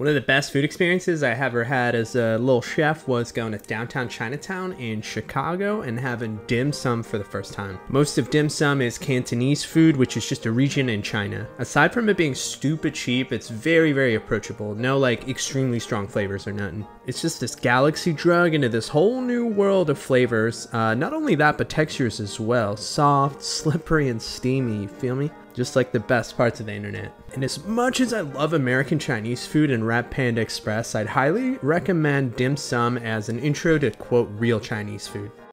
One of the best food experiences I ever had as a little chef was going to downtown Chinatown in Chicago and having dim sum for the first time. Most of dim sum is Cantonese food, which is just a region in China. Aside from it being stupid cheap, it's very, very approachable. No like extremely strong flavors or nothing. It's just this galaxy drug into this whole new world of flavors. Uh, not only that, but textures as well. Soft, slippery, and steamy. you Feel me? just like the best parts of the internet. And as much as I love American Chinese food and Rat Panda Express, I'd highly recommend dim sum as an intro to quote real Chinese food.